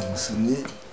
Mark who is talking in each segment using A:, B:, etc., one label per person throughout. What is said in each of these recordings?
A: チャ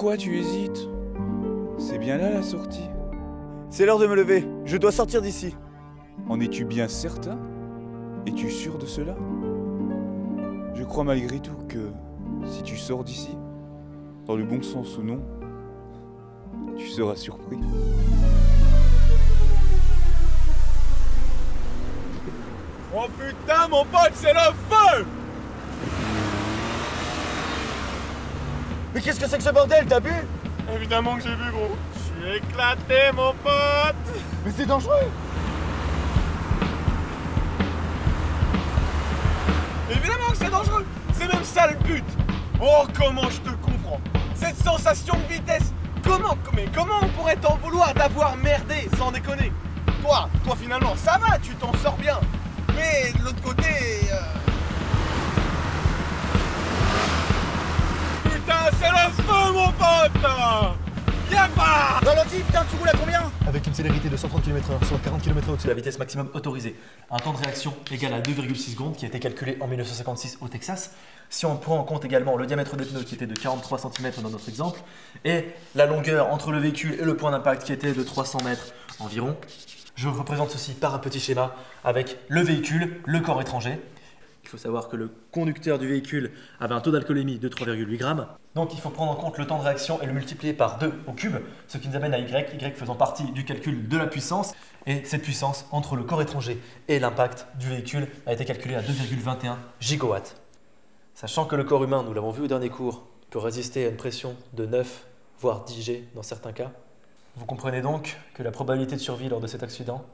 B: Pourquoi tu hésites C'est bien là la sortie.
C: C'est l'heure de me lever. Je dois sortir d'ici.
B: En es-tu bien certain? Es-tu sûr de cela? Je crois malgré tout que si tu sors d'ici, dans le bon sens ou non, tu seras surpris.
D: Oh putain, mon pote, c'est le feu
C: Mais qu'est-ce que c'est que ce bordel T'as bu?
D: Évidemment que j'ai vu, gros. Je suis éclaté, mon pote.
C: Mais c'est dangereux.
D: Évidemment que c'est dangereux. C'est même ça le but. Oh, comment je te comprends. Cette sensation de vitesse Comment, mais comment on pourrait t'en vouloir d'avoir merdé, sans déconner? Toi, toi finalement, ça va, tu t'en sors bien. Mais de l'autre côté... euh, Putain, c'est le feu, mon pote Viens pas
C: Ralenti, putain, tu roules à combien
E: Avec une célérité de 130 km/h, soit 40 km au-dessus de la vitesse maximum autorisée. Un temps de réaction égal à 2,6 secondes qui a été calculé en 1956 au Texas. Si on prend en compte également le diamètre des pneus qui était de 43 cm dans notre exemple, et la longueur entre le véhicule et le point d'impact qui était de 300 mètres environ, je représente ceci par un petit schéma avec le véhicule, le corps étranger. Il faut savoir que le conducteur du véhicule avait un taux d'alcoolémie de 3,8 grammes. Donc il faut prendre en compte le temps de réaction et le multiplier par 2 au cube, ce qui nous amène à Y, Y faisant partie du calcul de la puissance. Et cette puissance entre le corps étranger et l'impact du véhicule a été calculée à 2,21 gigawatts. Sachant que le corps humain, nous l'avons vu au dernier cours, peut résister à une pression de 9 voire 10 G dans certains cas. Vous comprenez donc que la probabilité de survie lors de cet accident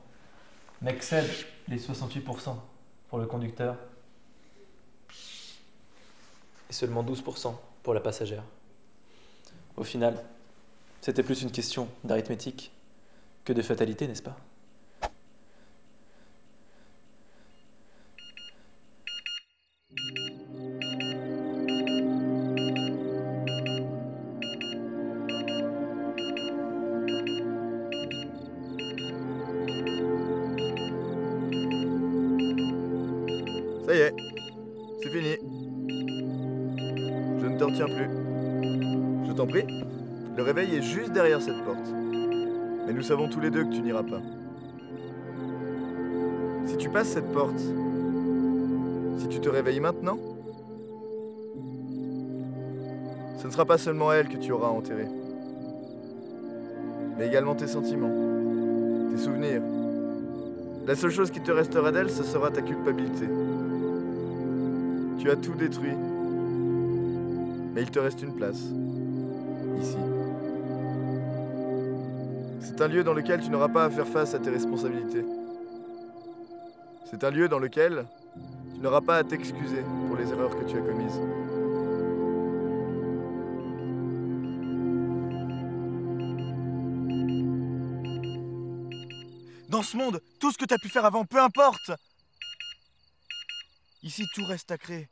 E: n'excède les 68% pour le conducteur et seulement 12% pour la passagère. Au final, c'était plus une question d'arithmétique que de fatalité, n'est-ce pas?
A: Ça y est, c'est fini. Plus. Je t'en prie, le réveil est juste derrière cette porte. Mais nous savons tous les deux que tu n'iras pas. Si tu passes cette porte, si tu te réveilles maintenant, ce ne sera pas seulement elle que tu auras enterrée, mais également tes sentiments, tes souvenirs. La seule chose qui te restera d'elle, ce sera ta culpabilité. Tu as tout détruit. Mais il te reste une place. Ici. C'est un lieu dans lequel tu n'auras pas à faire face à tes responsabilités. C'est un lieu dans lequel tu n'auras pas à t'excuser pour les erreurs que tu as commises.
C: Dans ce monde, tout ce que t'as pu faire avant, peu importe Ici, tout reste à créer.